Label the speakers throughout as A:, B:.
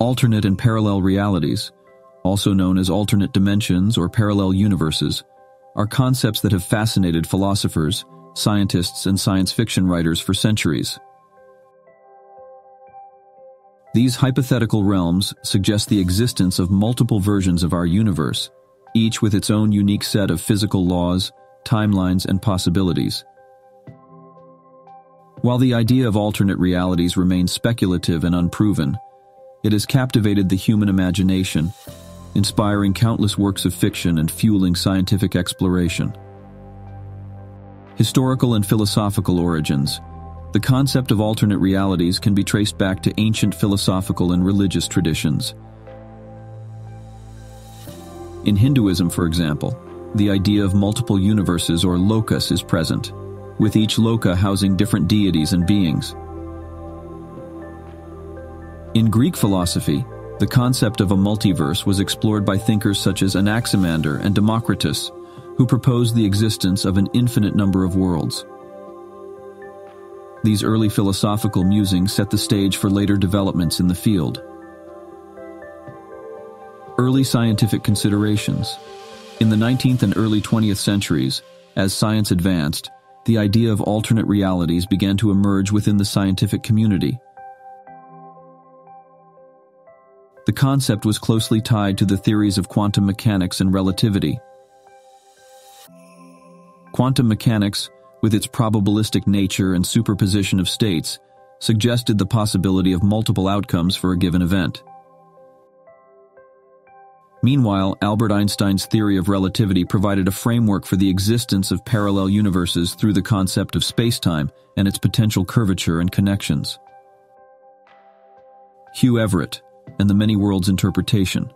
A: Alternate and parallel realities, also known as alternate dimensions or parallel universes, are concepts that have fascinated philosophers, scientists, and science fiction writers for centuries. These hypothetical realms suggest the existence of multiple versions of our universe, each with its own unique set of physical laws, timelines, and possibilities. While the idea of alternate realities remains speculative and unproven, it has captivated the human imagination, inspiring countless works of fiction and fueling scientific exploration. Historical and philosophical origins. The concept of alternate realities can be traced back to ancient philosophical and religious traditions. In Hinduism, for example, the idea of multiple universes or lokas is present, with each loka housing different deities and beings. In Greek philosophy, the concept of a multiverse was explored by thinkers such as Anaximander and Democritus, who proposed the existence of an infinite number of worlds. These early philosophical musings set the stage for later developments in the field. Early scientific considerations. In the 19th and early 20th centuries, as science advanced, the idea of alternate realities began to emerge within the scientific community. The concept was closely tied to the theories of quantum mechanics and relativity. Quantum mechanics, with its probabilistic nature and superposition of states, suggested the possibility of multiple outcomes for a given event. Meanwhile, Albert Einstein's theory of relativity provided a framework for the existence of parallel universes through the concept of spacetime and its potential curvature and connections. Hugh Everett, and the many worlds interpretation.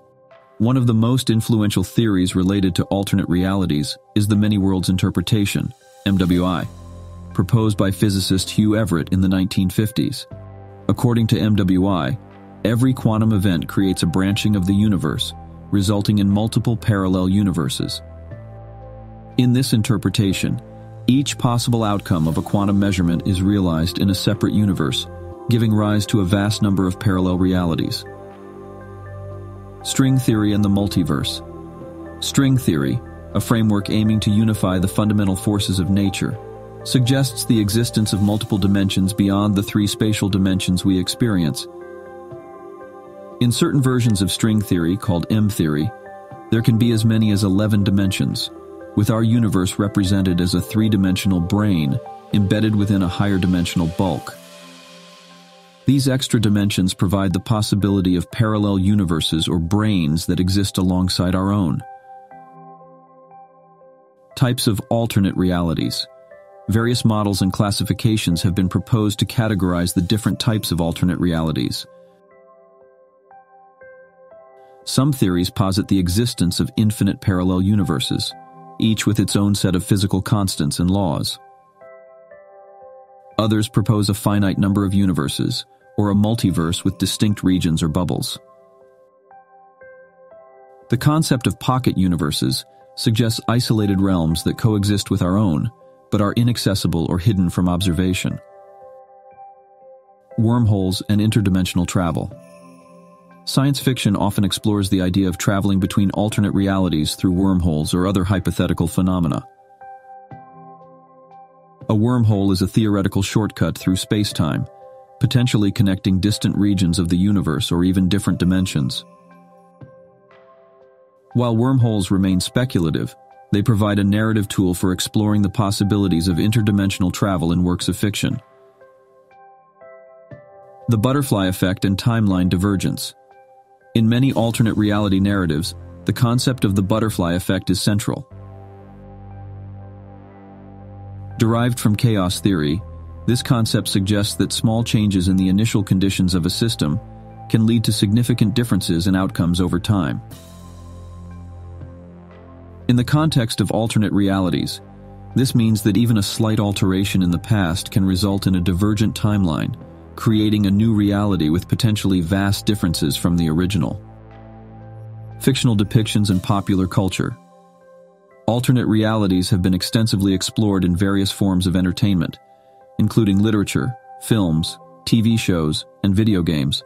A: One of the most influential theories related to alternate realities is the many worlds interpretation, MWI, proposed by physicist Hugh Everett in the 1950s. According to MWI, every quantum event creates a branching of the universe, resulting in multiple parallel universes. In this interpretation, each possible outcome of a quantum measurement is realized in a separate universe, giving rise to a vast number of parallel realities. String Theory and the Multiverse String theory, a framework aiming to unify the fundamental forces of nature, suggests the existence of multiple dimensions beyond the three spatial dimensions we experience. In certain versions of string theory, called M theory, there can be as many as 11 dimensions, with our universe represented as a three-dimensional brane embedded within a higher dimensional bulk. These extra dimensions provide the possibility of parallel universes or branes that exist alongside our own. Types of alternate realities. Various models and classifications have been proposed to categorize the different types of alternate realities. Some theories posit the existence of infinite parallel universes, each with its own set of physical constants and laws. Others propose a finite number of universes, or a multiverse with distinct regions or bubbles. The concept of pocket universes suggests isolated realms that coexist with our own, but are inaccessible or hidden from observation. Wormholes and interdimensional travel. Science fiction often explores the idea of traveling between alternate realities through wormholes or other hypothetical phenomena. A wormhole is a theoretical shortcut through space-time, potentially connecting distant regions of the universe or even different dimensions. While wormholes remain speculative, they provide a narrative tool for exploring the possibilities of interdimensional travel in works of fiction. The butterfly effect and timeline divergence. In many alternate reality narratives, the concept of the butterfly effect is central. Derived from chaos theory, this concept suggests that small changes in the initial conditions of a system can lead to significant differences in outcomes over time. In the context of alternate realities, this means that even a slight alteration in the past can result in a divergent timeline, creating a new reality with potentially vast differences from the original. Fictional depictions in popular culture. Alternate realities have been extensively explored in various forms of entertainment, including literature, films, TV shows, and video games.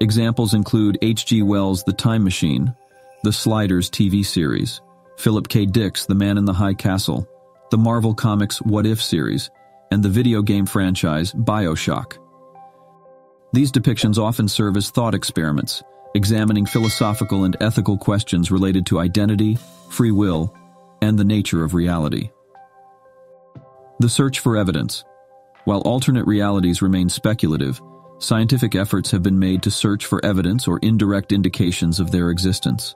A: Examples include H.G. Wells' The Time Machine, The Sliders TV series, Philip K. Dick's The Man in the High Castle, the Marvel Comics What If series, and the video game franchise Bioshock. These depictions often serve as thought experiments, examining philosophical and ethical questions related to identity, free will, and the nature of reality. The search for evidence. While alternate realities remain speculative, scientific efforts have been made to search for evidence or indirect indications of their existence.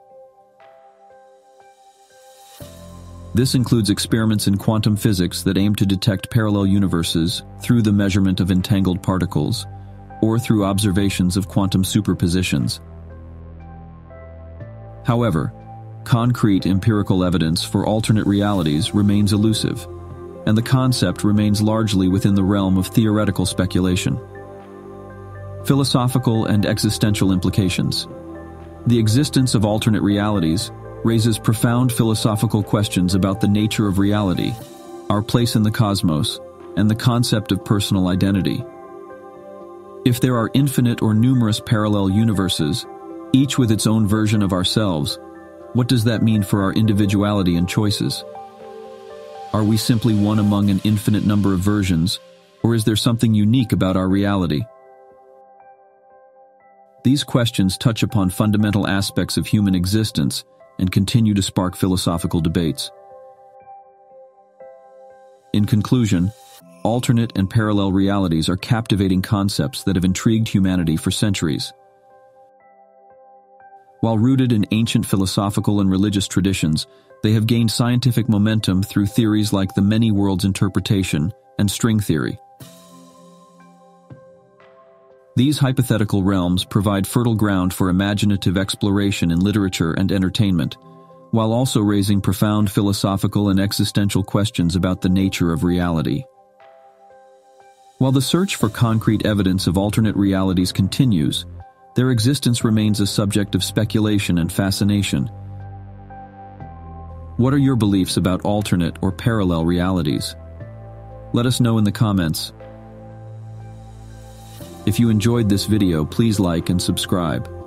A: This includes experiments in quantum physics that aim to detect parallel universes through the measurement of entangled particles, or through observations of quantum superpositions. However, concrete empirical evidence for alternate realities remains elusive, and the concept remains largely within the realm of theoretical speculation. Philosophical and existential implications. The existence of alternate realities raises profound philosophical questions about the nature of reality, our place in the cosmos, and the concept of personal identity. If there are infinite or numerous parallel universes, each with its own version of ourselves, what does that mean for our individuality and choices? Are we simply one among an infinite number of versions, or is there something unique about our reality? These questions touch upon fundamental aspects of human existence and continue to spark philosophical debates. In conclusion, alternate and parallel realities are captivating concepts that have intrigued humanity for centuries. While rooted in ancient philosophical and religious traditions, they have gained scientific momentum through theories like the many worlds interpretation and string theory. These hypothetical realms provide fertile ground for imaginative exploration in literature and entertainment, while also raising profound philosophical and existential questions about the nature of reality. While the search for concrete evidence of alternate realities continues, their existence remains a subject of speculation and fascination. What are your beliefs about alternate or parallel realities? Let us know in the comments. If you enjoyed this video, please like and subscribe.